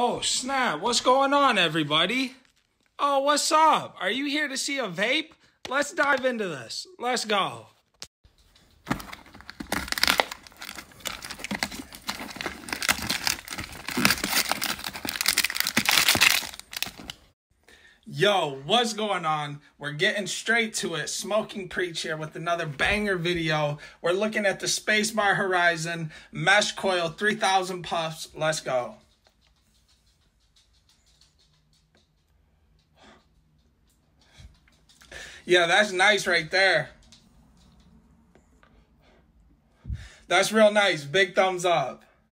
Oh, snap. What's going on, everybody? Oh, what's up? Are you here to see a vape? Let's dive into this. Let's go. Yo, what's going on? We're getting straight to it. Smoking Preach here with another banger video. We're looking at the Spacebar Horizon Mesh Coil 3000 Puffs. Let's go. Yeah, that's nice right there. That's real nice. Big thumbs up.